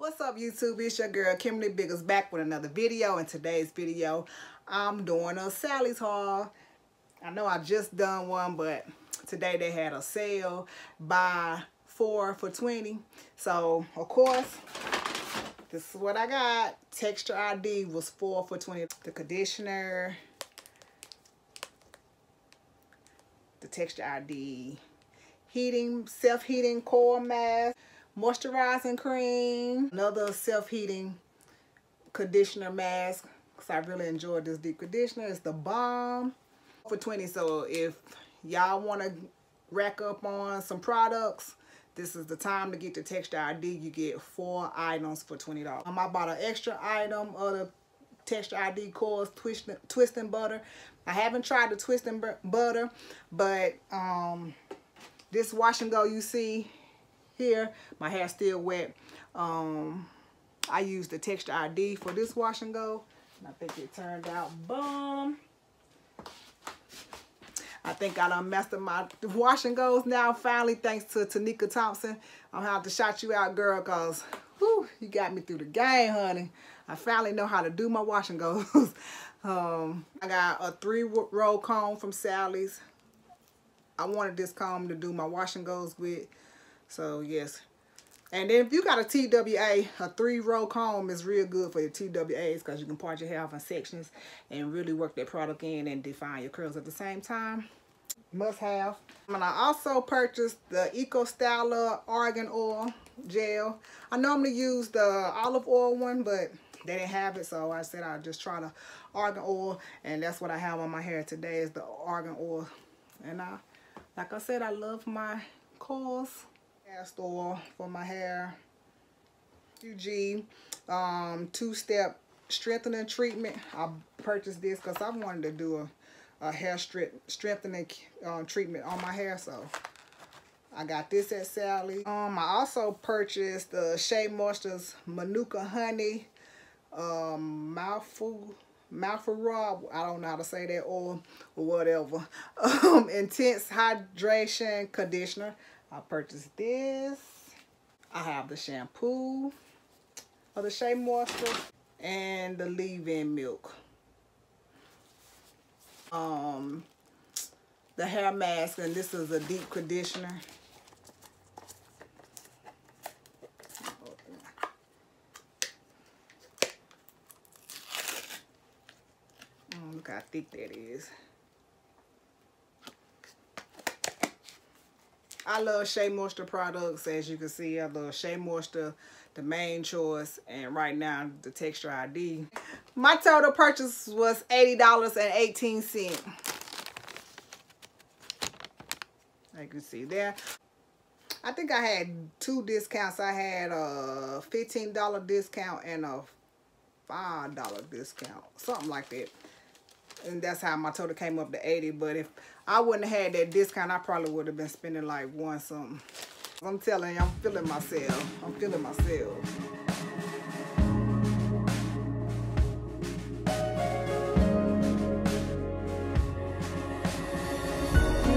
What's up YouTube? It's your girl Kimberly Biggers back with another video. In today's video, I'm doing a Sally's haul. I know I just done one, but today they had a sale. Buy four for 20. So, of course, this is what I got. Texture ID was four for 20. The conditioner, the Texture ID heating, self-heating coil mask, moisturizing cream, another self-heating conditioner mask because I really enjoyed this deep conditioner. It's the bomb for 20 so if y'all want to rack up on some products this is the time to get the texture ID. You get four items for $20. Um, I bought an extra item of the texture ID coils twisting, twisting butter. I haven't tried the twisting butter, but um, this wash and go you see here, my hair's still wet. Um, I used the texture ID for this wash and go. And I think it turned out bomb. I think I done up my wash and goes now finally thanks to Tanika Thompson. I'm gonna have to shout you out girl cause whew, you got me through the game honey. I finally know how to do my wash and goes. um, I got a three row comb from Sally's. I wanted this comb to do my wash and goes with. So yes. And then if you got a TWA, a three row comb is real good for your TWAs because you can part your hair off in sections and really work that product in and define your curls at the same time must have. And I also purchased the Eco Styler Argan Oil Gel. I normally use the olive oil one, but they didn't have it, so I said I'd just try the argan oil, and that's what I have on my hair today is the argan oil. And I, like I said, I love my coils. Castor oil for my hair. UG um, two-step strengthening treatment. I purchased this because I wanted to do a a hair strengthening um, treatment on my hair. So I got this at Sally. Um, I also purchased the Shea Moisture's Manuka Honey um, mouthful. I don't know how to say that or, or whatever. Um, intense hydration conditioner. I purchased this. I have the shampoo of the Shea Moisture and the leave-in milk um, the hair mask, and this is a deep conditioner. Mm, look how thick that is. I love Shea Moisture products. As you can see, I love Shea Moisture, the Mane Choice, and right now, the Texture ID. My total purchase was $80.18. Like You can see there. I think I had two discounts. I had a $15 discount and a $5 discount. Something like that. And that's how my total came up to 80 But if I wouldn't have had that discount, I probably would have been spending like one something. I'm telling you, I'm feeling myself. I'm feeling myself.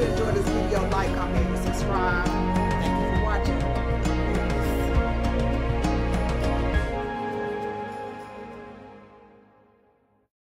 enjoy this video, like, comment, and subscribe.